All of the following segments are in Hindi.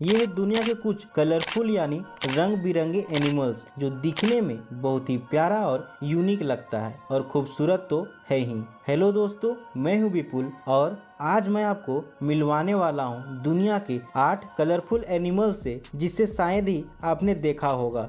ये है दुनिया के कुछ कलरफुल यानी रंग बिरंगे एनिमल्स जो दिखने में बहुत ही प्यारा और यूनिक लगता है और खूबसूरत तो है ही। हेलो दोस्तों, मैं हूँ विपुल और आज मैं आपको मिलवाने वाला हूँ दुनिया के आठ कलरफुल एनिमल से, जिसे शायद ही आपने देखा होगा।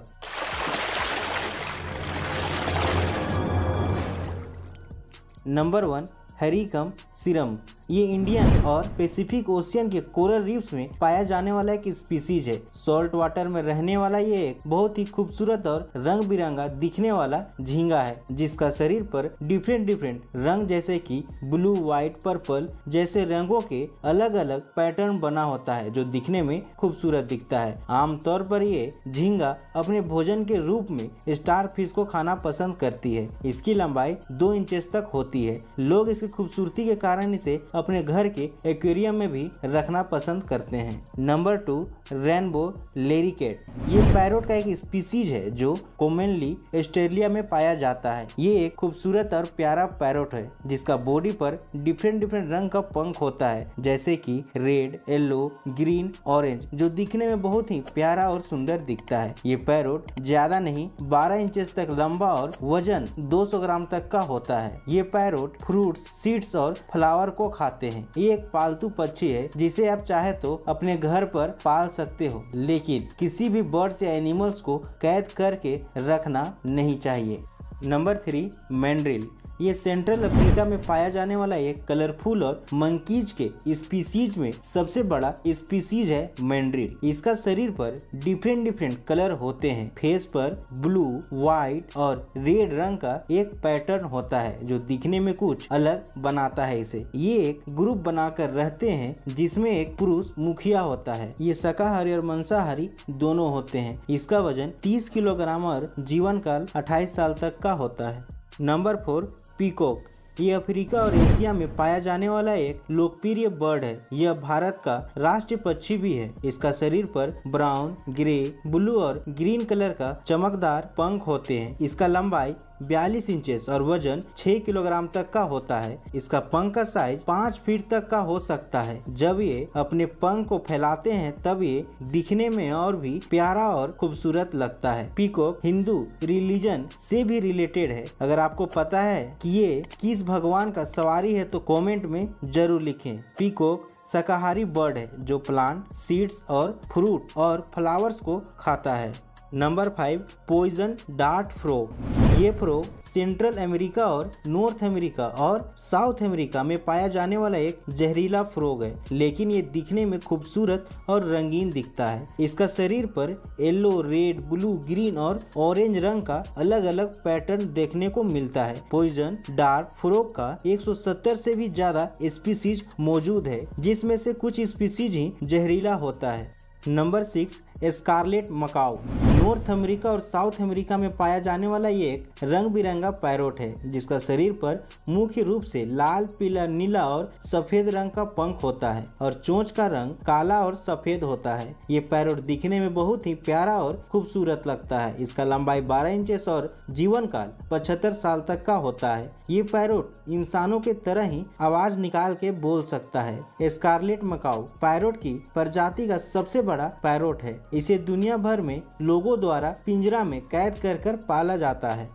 नंबर वन हरीकम सिरम ये इंडियन और पैसिफिक ओशियन के कोरल रीफ्स में पाया जाने वाला एक स्पीसीज है। सॉल्ट वाटर में रहने वाला ये एक बहुत ही खूबसूरत और रंग बिरंगा दिखने वाला झींगा है, जिसका शरीर पर डिफरेंट डिफरेंट रंग जैसे कि ब्लू व्हाइट पर्पल जैसे रंगों के अलग अलग पैटर्न बना होता है, जो दिखने में खूबसूरत दिखता है। आमतौर पर ये झींगा अपने भोजन के रूप में स्टार फ़िश को खाना पसंद करती है। इसकी लंबाई दो इंचेस तक होती है। लोग इसकी खूबसूरती के कारण इसे अपने घर के एक्वेरियम में भी रखना पसंद करते हैं। नंबर टू रेनबो लेरिकेट ये पैरोट का एक स्पीसीज है जो कॉमनली ऑस्ट्रेलिया में पाया जाता है। ये एक खूबसूरत और प्यारा पैरोट है, जिसका बॉडी पर डिफरेंट डिफरेंट रंग का पंख होता है, जैसे कि रेड येलो ग्रीन ऑरेंज जो दिखने में बहुत ही प्यारा और सुंदर दिखता है। ये पैरोट ज़्यादा नहीं 12 इंचेस तक लंबा और वज़न 200 ग्राम तक का होता है। ये पैरोट फ्रूट्स सीड्स और फ्लावर को खाते हैं। ये एक पालतू पक्षी है, जिसे आप चाहे तो अपने घर पर पाल सकते हो, लेकिन किसी भी बर्ड्स या एनिमल्स को कैद करके रखना नहीं चाहिए। Number three, mandrill. ये सेंट्रल अफ्रीका में पाया जाने वाला एक कलरफुल और मंकीज के स्पीसीज में सबसे बड़ा स्पीसीज है मैंड्रिल इसका शरीर पर डिफरेंट डिफरेंट कलर होते हैं। फेस पर ब्लू व्हाइट और रेड रंग का एक पैटर्न होता है, जो दिखने में कुछ अलग बनाता है इसे। ये एक ग्रुप बनाकर रहते हैं, जिसमें एक पुरुष मुखिया होता है। ये शाकाहारी और मांसाहारी दोनों होते हैं। इसका वज़न 30 किलोग्राम और जीवन काल 28 साल तक का होता है। नंबर फोर पीकॉक ये अफ्रीका और एशिया में पाया जाने वाला एक लोकप्रिय बर्ड है। यह भारत का राष्ट्रीय पक्षी भी है। इसका शरीर पर ब्राउन, ग्रे, ब्लू और ग्रीन कलर का चमकदार पंख होते हैं। इसका लंबाई 42 इंचेस और वज़न 6 किलोग्राम तक का होता है। इसका पंख का साइज़ 5 फीट तक का हो सकता है। जब ये अपने पंख को फैलाते हैं, तब ये दिखने में और भी प्यारा और खूबसूरत लगता है। पीकॉक हिंदू रिलीजन से भी रिलेटेड है। अगर आपको पता है कि ये किस भगवान का सवारी है तो कमेंट में ज़रूर लिखें। पीकॉक शाकाहारी बर्ड है जो प्लांट सीड्स और फ्रूट और फ्लावर्स को खाता है। Number five poison dart frog ये फ्रॉग सेंट्रल अमेरिका और नॉर्थ अमेरिका और साउथ अमेरिका में पाया जाने वाला एक जहरीला फ्रॉग है, लेकिन ये दिखने में खूबसूरत और रंगीन दिखता है। इसका शरीर पर येलो रेड ब्लू ग्रीन और ऑरेंज रंग का अलग अलग पैटर्न देखने को मिलता है। पोइजन डार्क फ्रॉग का 170 से भी ज़्यादा स्पीसीज मौजूद है, जिसमें से कुछ स्पीसीज ही जहरीला होता है। Number six scarlet macaw north America और साउथ अमेरिका में पाया जाने वाला ये एक रंग बिरंगा पैरोट है, जिसका शरीर पर मुख्य रूप से लाल, पीला, नीला और सफ़ेद रंग का पंख होता है और चोंच का रंग काला और सफ़ेद होता है। ये पैरोट दिखने में बहुत ही प्यारा और खूबसूरत लगता है। इसका लंबाई 12 इंचेस और जीवन काल पचहत्तर साल तक का होता है। ये पैरोट इंसानों के तरह ही आवाज़ निकाल के बोल सकता है। स्कारलेट मकाओ पैरोट की प्रजाति का सबसे बड़ा पैरोट है। इसे दुनिया भर में लोगों द्वारा पिंजरा में कैद कर कर पाला जाता है।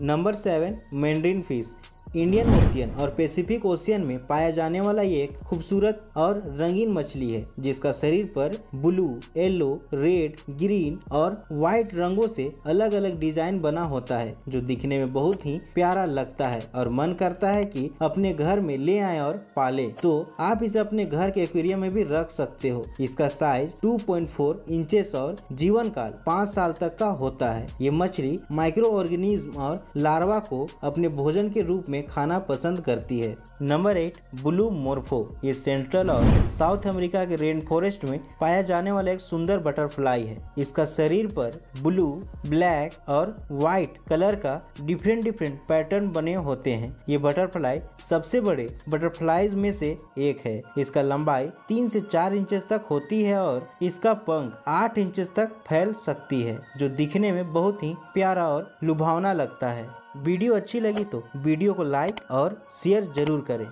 Number seven mandarin fish Indian Ocean और पैसिफिक ओशियन में पाया जाने वाला ये एक खूबसूरत और रंगीन मछली है, जिसका शरीर पर ब्लू, येलो, रेड, ग्रीन और व्हाइट रंगों से अलग अलग डिज़ाइन बना होता है, जो दिखने में बहुत ही प्यारा लगता है और मन करता है कि अपने घर में ले आए और पाले। तो आप इसे अपने घर के एक्वेरियम में भी रख सकते हो। इसका साइज़ 2.4 इंचेस और जीवन काल पाँच साल तक का होता है। ये मछली माइक्रो ऑर्गेनिज्म और लार्वा को अपने भोजन के रूप में में खाना पसंद करती है। नंबर एट ब्लू मोर्फो ये सेंट्रल और साउथ अमेरिका के रेन फॉरेस्ट में पाया जाने वाला एक सुंदर बटरफ्लाई है। इसका शरीर पर ब्लू ब्लैक और व्हाइट कलर का डिफरेंट डिफरेंट पैटर्न बने होते हैं। ये बटरफ्लाई सबसे बड़े बटरफ्लाईज में से एक है। इसका लंबाई तीन से चार इंचेस तक होती है और इसका पंख आठ इंचेस तक फैल सकती है, जो दिखने में बहुत ही प्यारा और लुभावना लगता है। वीडियो अच्छी लगी तो वीडियो को लाइक और शेयर ज़रूर करें।